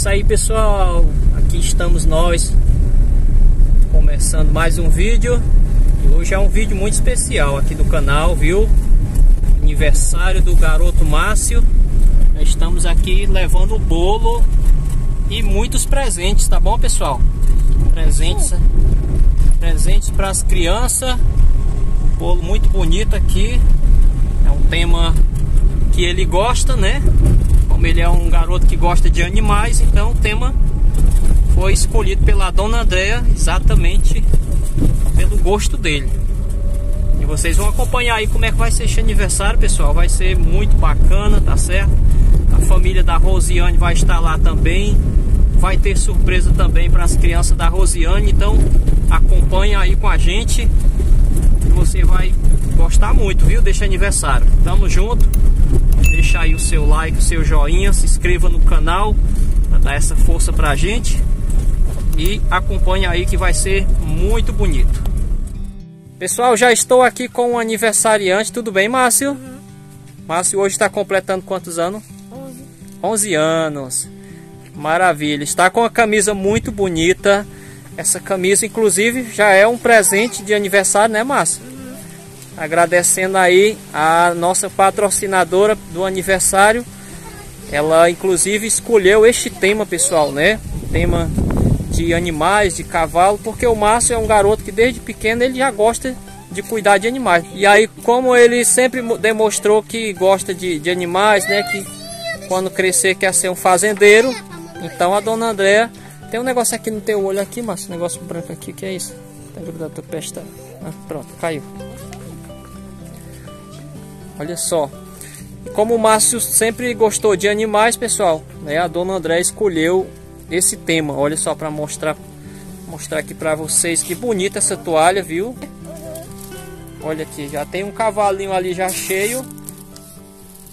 isso aí pessoal, aqui estamos nós começando mais um vídeo e hoje é um vídeo muito especial aqui do canal, viu? Aniversário do garoto Márcio Estamos aqui levando o bolo e muitos presentes, tá bom pessoal? Presentes, presentes para as crianças um bolo muito bonito aqui É um tema que ele gosta, né? Como ele é um garoto que gosta de animais, então o tema foi escolhido pela dona Andréa exatamente pelo gosto dele. E vocês vão acompanhar aí como é que vai ser este aniversário, pessoal. Vai ser muito bacana, tá certo? A família da Rosiane vai estar lá também. Vai ter surpresa também para as crianças da Rosiane. Então acompanha aí com a gente. Você vai gostar muito, viu? Deste aniversário. Tamo junto. Deixa aí o seu like, o seu joinha, se inscreva no canal para dar essa força pra gente. E acompanha aí que vai ser muito bonito. Pessoal, já estou aqui com o aniversariante. Tudo bem, Márcio? Uhum. Márcio hoje está completando quantos anos? 11. 11 anos. Maravilha. Está com a camisa muito bonita. Essa camisa, inclusive, já é um presente de aniversário, né, Márcio? Agradecendo aí a nossa patrocinadora do aniversário. Ela inclusive escolheu este tema, pessoal, né? tema de animais, de cavalo, porque o Márcio é um garoto que desde pequeno ele já gosta de cuidar de animais. E aí, como ele sempre demonstrou que gosta de, de animais, né? Que quando crescer quer ser um fazendeiro, então a dona Andréa tem um negócio aqui no teu olho aqui, Márcio, um negócio branco aqui, que é isso? Tá grudado tua peste. Ah, pronto, caiu. Olha só. Como o Márcio sempre gostou de animais, pessoal, né, a dona André escolheu esse tema. Olha só para mostrar mostrar aqui para vocês que bonita essa toalha, viu? Olha aqui, já tem um cavalinho ali já cheio.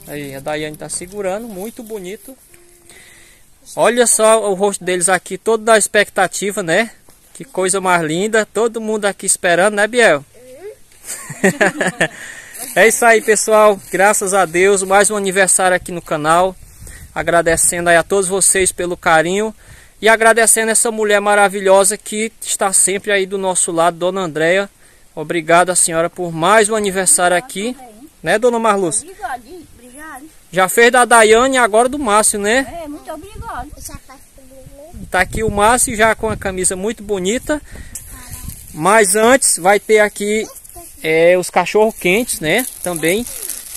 Aí a Daiane tá segurando, muito bonito. Olha só o rosto deles aqui, todo da expectativa, né? Que coisa mais linda, todo mundo aqui esperando, né, Biel? É isso aí, pessoal. Graças a Deus, mais um aniversário aqui no canal. Agradecendo aí a todos vocês pelo carinho e agradecendo essa mulher maravilhosa que está sempre aí do nosso lado, Dona Andréia. Obrigado a senhora por mais um aniversário aqui. Né, Dona Marluz? Obrigado. Já fez da Daiane e agora do Márcio, né? É, muito obrigado. Tá aqui o Márcio já com a camisa muito bonita. Mas antes vai ter aqui é, os cachorro quentes, né? Também.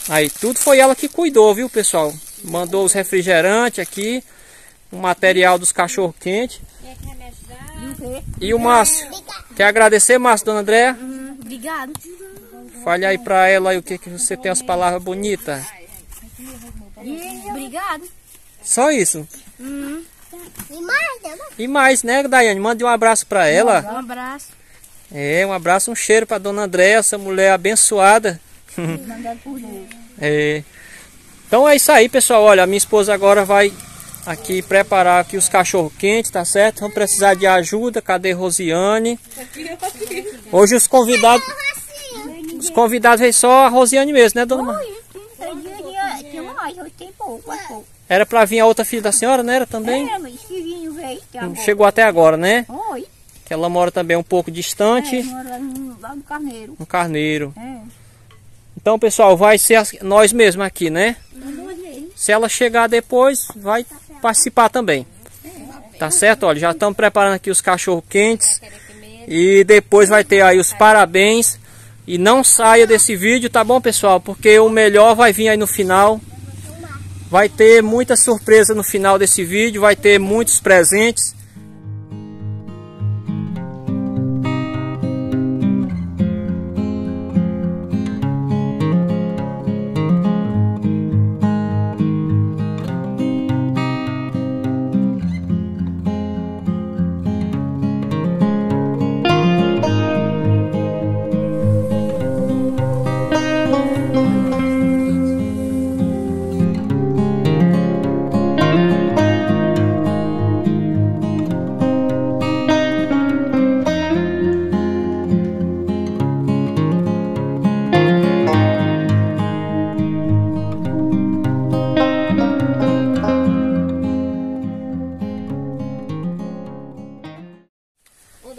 Aí tudo foi ela que cuidou, viu, pessoal? Mandou os refrigerantes aqui, o material dos cachorro quentes. E o Márcio. Quer agradecer, Márcio, dona André? Uhum, obrigado. Fale aí pra ela aí o que, que você tem as palavras bonitas. Obrigado. Só isso? Uhum. E mais, né? E mais, né, Daiane? Mande um abraço pra ela. Um abraço. É, um abraço, um cheiro para dona Andréa, essa mulher abençoada. é. Então é isso aí, pessoal. Olha, a minha esposa agora vai aqui preparar aqui os cachorro quentes, tá certo? Vamos precisar de ajuda. Cadê Rosiane? Hoje os convidados Os convidados veio só a Rosiane mesmo, né, dona? Era para vir a outra filha da senhora, né? Era também? É, mas filhinho veio. Chegou até agora, né? Oi. Que ela mora também um pouco distante. É, mora lá no Carneiro. No Carneiro. É. Então, pessoal, vai ser nós mesmos aqui, né? Se ela chegar depois, vai participar também. Tá certo? Olha, já estamos preparando aqui os cachorro quentes. E depois vai ter aí os parabéns. E não saia desse vídeo, tá bom, pessoal? Porque o melhor vai vir aí no final. Vai ter muita surpresa no final desse vídeo. Vai ter muitos presentes.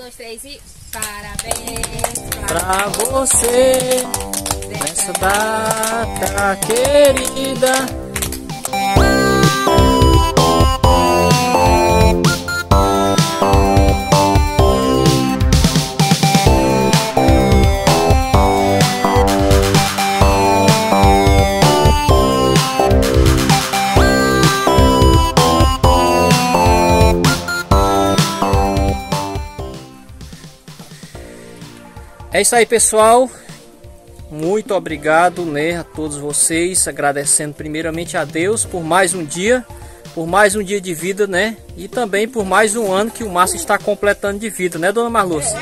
Feliz e parabéns Pra você, nessa data querida. É isso aí, pessoal. Muito obrigado, né, a todos vocês, agradecendo primeiramente a Deus por mais um dia, por mais um dia de vida, né? E também por mais um ano que o Márcio está completando de vida, né, dona Marluce?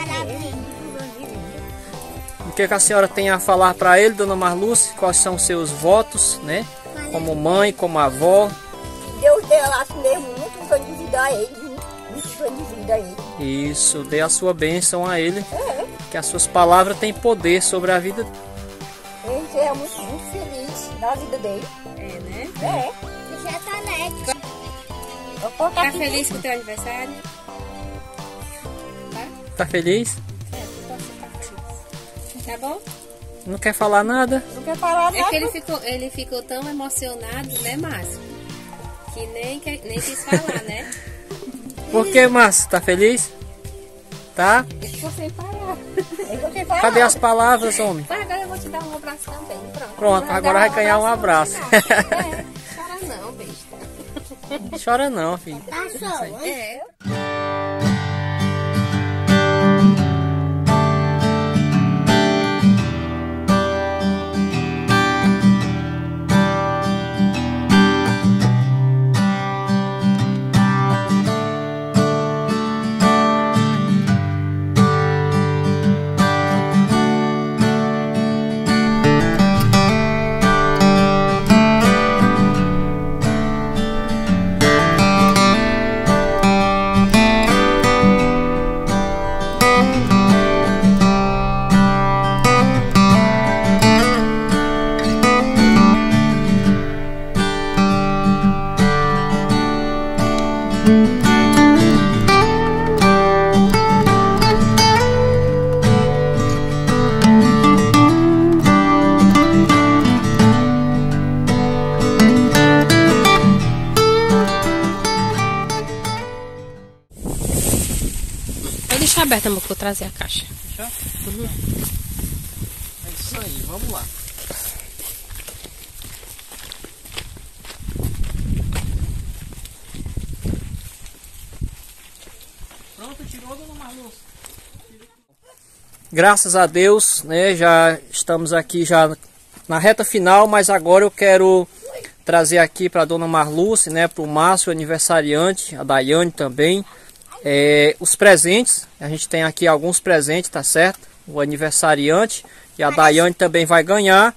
O que, que a senhora tem a falar para ele, dona Marluce? Quais são os seus votos, né? Como mãe, como avó. Deus dê lá mesmo muito sonho de vida a ele. Muito, sonho de vida a ele. Isso, dê a sua bênção a ele, que as suas palavras têm poder sobre a vida. Ele é muito, muito feliz na vida dele. É, né? É. Já tá alegre. Eu Tá aqui. feliz com o teu aniversário? Tá? Tá feliz? É, pode ficar feliz. Tá bom? Não quer falar nada? Não quer falar É nada. que ele ficou, ele ficou tão emocionado, né, Márcio? Que nem, que- nem quis falar, né? Por que, Márcio? Tá feliz? Tá? Ele ficou sem parar. Falar. Cadê as palavras, homem? Mas agora eu vou te dar um abraço também. Pronto. Pronto, agora vai ganhar um abraço. É, chora não, besta. Chora não, filho. É. trazer a caixa. É isso aí, vamos lá. Pronto, tirou, dona Marluce? Graças a Deus, né, já estamos aqui já na reta final, mas agora eu quero trazer aqui para dona Marluce, né, para o Márcio aniversariante, a Daiane também, é, os presentes. A gente tem aqui alguns presentes, tá certo? O aniversariante e a Daiane também vai ganhar.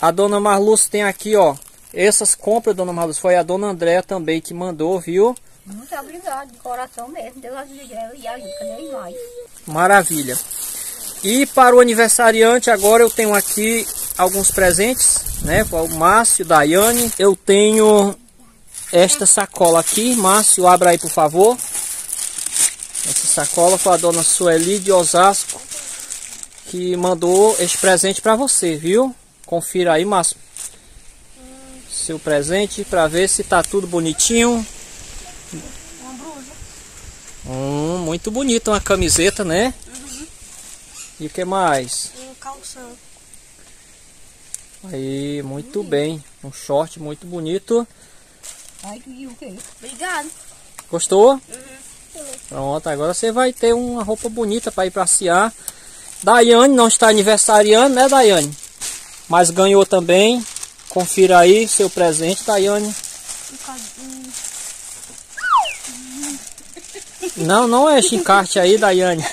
A dona Marluce tem aqui, ó, essas compras, dona Marluce, foi a dona Andréa também que mandou, viu? Muito obrigado, de coração mesmo. Deus ajude ela e ajude cada vez mais. Maravilha. E para o aniversariante, agora eu tenho aqui alguns presentes, né? O Márcio, Daiane. Eu tenho esta sacola aqui. Márcio, abra aí, por favor. Essa sacola foi a dona Sueli de Osasco que mandou este presente para você, viu? Confira aí, Márcio. Seu presente para ver se tá tudo bonitinho. Hum, muito bonita uma camiseta, né? E o que mais? Um calção. Aí, muito bem. Um short muito bonito. Ai, e o? Obrigado. Gostou? Pronto, agora você vai ter uma roupa bonita para ir passear. Daiane não está aniversariando, né, Daiane? Mas ganhou também. Confira aí seu presente, Daiane. Não, não é encarte aí, Daiane.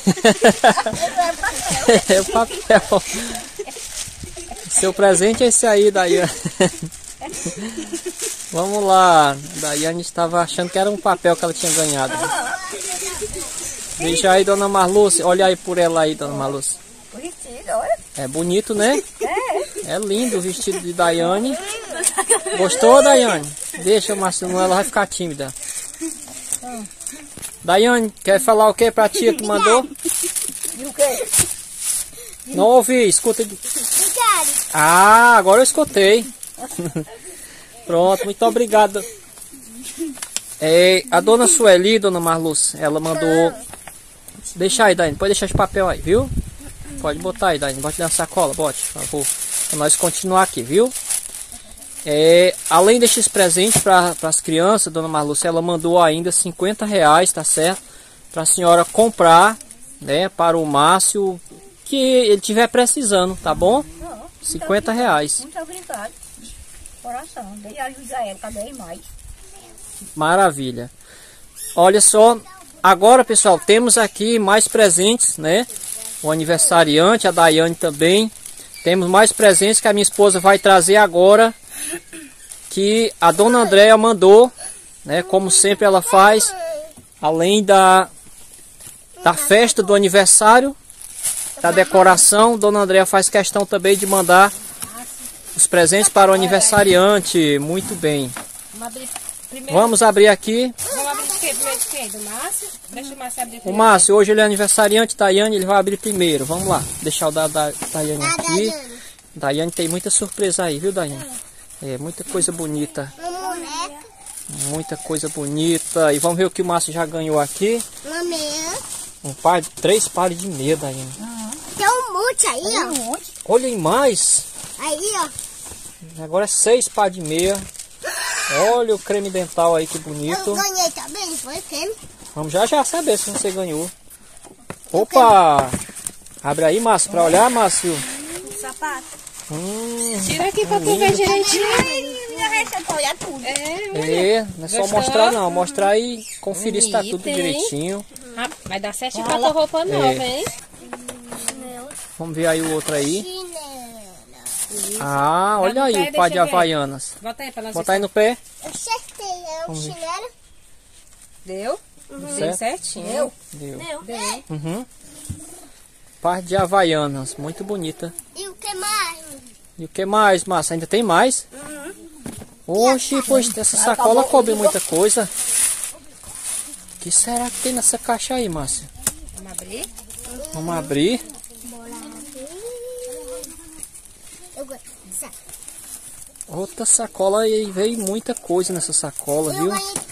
é papel. Seu presente é esse aí, Daiane. Vamos lá. Daiane estava achando que era um papel que ela tinha ganhado. Veja aí, dona Marluce. Olha aí por ela aí, dona Marluce. Vestido, olha. É bonito, né? É lindo o vestido de Daiane. Gostou, Daiane? Deixa, Marcelo, ela vai ficar tímida. Daiane, quer falar o que pra tia que mandou? Não ouvi, escuta. Ah, agora eu escutei. Pronto, muito obrigado. É, a dona Sueli, dona Marluz, ela mandou. Deixa aí, Dani, pode deixar esse papel aí, viu? Pode botar aí, Dani, bote na sacola, bote, por favor. Pra nós continuar aqui, viu? É, além destes presentes para as crianças, dona Marlúcia, ela mandou ainda 50 reais, tá certo? Para a senhora comprar, né, para o Márcio, que ele tiver precisando, tá bom? 50 reais. Muito obrigado. Coração, Deus ajuda ela cada vez mais. Maravilha. Olha só, agora pessoal, temos aqui mais presentes, né? O aniversariante, a Daiane também. Temos mais presentes que a minha esposa vai trazer agora. Que a dona Andréia mandou, né? Como sempre ela faz. Além da, da festa do aniversário, da decoração, dona Andréia faz questão também de mandar os presentes para o aniversariante. Muito bem. Vamos abrir primeiro. Vamos abrir aqui. Quê? Primeiro de quê? Do Márcio? Deixa o Márcio abrir O primeiro. Márcio, hoje ele é aniversariante, Daiane, ele vai abrir primeiro. Vamos lá, deixar o da, da Daiane aqui. Daiane tem muita surpresa aí, viu, Daiane? É, muita coisa bonita. Muita coisa bonita. E vamos ver o que o Márcio já ganhou aqui. Um par, três pares de meia, Daiane. Tem um monte aí, ó. Olha aí mais. Aí, ó. Agora é seis pares de meia. Olha o creme dental aí, que Eu bonito. ganhei também, foi creme? Vamos já já saber se você ganhou. Opa! Abre aí, Márcio, pra olhar, Márcio. Um sapato. Hum, Tira aqui pra tu ver direitinho. Olhar tudo. É, É, não é só Gostou? mostrar não, mostrar e conferir se tá tudo Bonito, hein? direitinho. Ah, vai dar certinho pra tua roupa nova, É. hein? Vamos ver aí o outro aí. Ah, olha no aí pé, o par deixa de. Havaianas. Bota aí Bota aí no pé. Eu acertei, é um ver. chinelo. Deu? Certo? Deu certinho. Deu. Meu. Deu. Uhum. Par de Havaianas, muito bonita. E o que mais? E o que mais, Márcia? Ainda tem mais? Uhum. Oxi, pois essa sacola cobre muita coisa. O que será que tem nessa caixa aí, Márcia? Vamos abrir? Vamos abrir. Outra sacola e veio muita coisa nessa sacola, Eu viu? ganhei.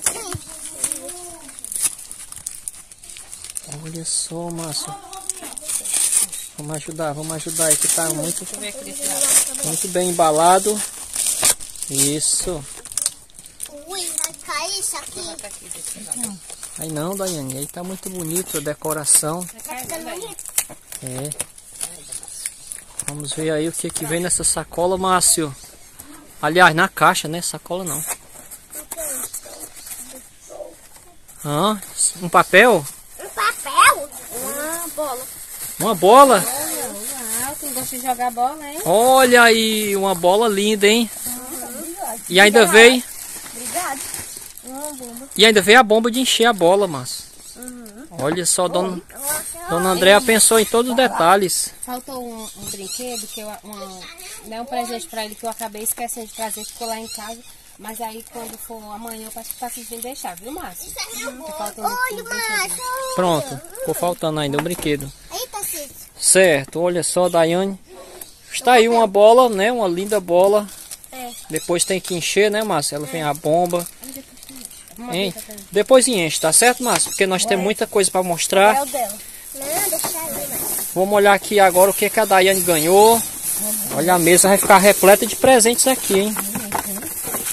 Olha só, Márcio. Vamos ajudar, vamos ajudar aí que tá muito, aqui muito bem embalado. Isso. Ui, vai cair isso aqui. Aqui. Aí não, Daiane, aí tá muito bonito a decoração. Também. É. Vamos ver aí o que que vem nessa sacola, Márcio. Aliás, na caixa, né? Sacola não. Ah? Um papel? Uma bola. Uma bola? Ah, tu gosta de jogar bola, hein? Olha aí, uma bola linda, hein? E ainda veio, Obrigado. Uma bomba. e ainda veio a bomba de encher a bola, Márcio. Olha só, dona, dona Andréa pensou em todos os detalhes. Faltou um, um brinquedo, que eu, né, um presente pra ele que eu acabei esquecendo de trazer, ficou lá em casa. Mas aí quando for amanhã eu passo pra vocês virem deixar, viu, Márcio? Tá faltando Olha, um brinquedo. Márcio. Pronto, ficou faltando ainda um brinquedo. Aí, Tarcísio. Certo, olha só, Daiane. Está aí uma bola, né? Uma linda bola. É. Depois tem que encher, né, Márcio? Ela vem a bomba. Hein? Depois enche, tá certo, Márcio? Porque nós temos muita coisa para mostrar. É o dela. Não, deixa ali, Márcio. Vamos olhar aqui agora o que, que a Daiane ganhou. Olha, a mesa vai ficar repleta de presentes aqui, hein?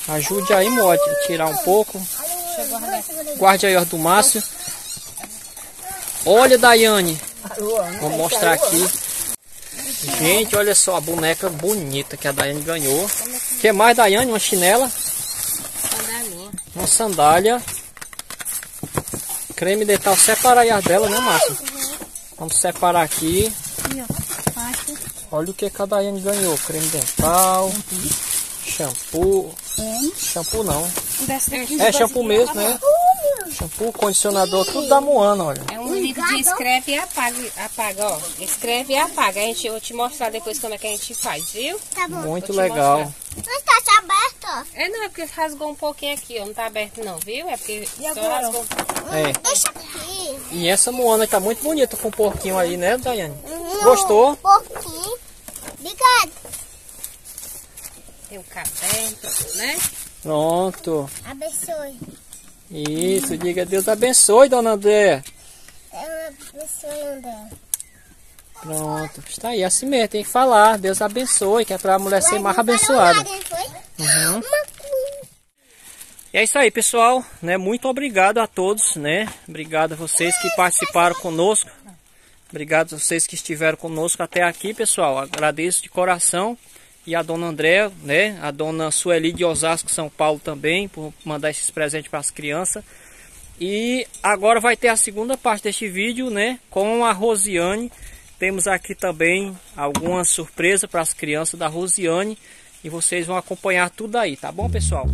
Ajude aí, Mote, a tirar um pouco. Guarde aí, ó, do Márcio. Olha, Daiane. Vou mostrar aqui. Gente, olha só a boneca bonita que a Daiane ganhou. O que mais, Daiane? Uma chinela, uma sandália. Creme dental. Separa aí as dela, né, Márcio? Vamos separar aqui. Olha o que que a Daiane ganhou. Creme dental. Shampoo. Shampoo não. É shampoo mesmo, né? Shampoo, condicionador, tudo da Moana, olha. É um livro de escreve e apaga, apaga, ó. Escreve e apaga. A gente, eu vou te mostrar depois como é que a gente faz, viu? Tá bom. Muito legal. mostrar. Mas tá aberto, ó. É, não, é porque rasgou um pouquinho aqui, ó. Não tá aberto não, viu? É porque só agora? rasgou. É. Deixa aqui. E essa Moana tá muito bonita com o porquinho aí, né, Daiane? Uhum. Gostou? Pouquinho. Obrigado. Tem o caderno, né? Pronto. Abençoe. Isso, diga Deus abençoe, dona André. É abençoe, André. Pronto, está aí, assim mesmo, tem que falar. Deus abençoe, que é pra mulher ser mais abençoada. Uhum. E é isso aí, pessoal, né? Muito obrigado a todos, né? Obrigado a vocês que participaram conosco. Obrigado a vocês que estiveram conosco até aqui, pessoal. Agradeço de coração. E a dona André, né? A dona Sueli de Osasco, São Paulo também, por mandar esses presentes para as crianças. E agora vai ter a segunda parte deste vídeo, né? Com a Rosiane. Temos aqui também alguma surpresa para as crianças da Rosiane. E vocês vão acompanhar tudo aí, tá bom, pessoal?